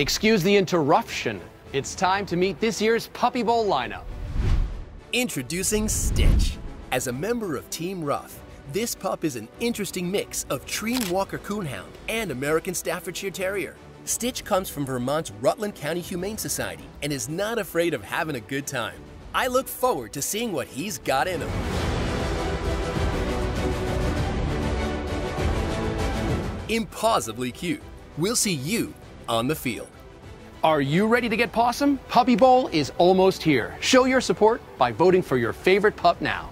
Excuse the interruption. It's time to meet this year's Puppy Bowl lineup. Introducing Stitch. As a member of Team Ruff, this pup is an interesting mix of Treeing Walker Coonhound and American Staffordshire Terrier. Stitch comes from Vermont's Rutland County Humane Society and is not afraid of having a good time. I look forward to seeing what he's got in him. Impossibly cute. We'll see you on the field. Are you ready to get possum? Puppy Bowl is almost here. Show your support by voting for your favorite pup now.